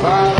Father.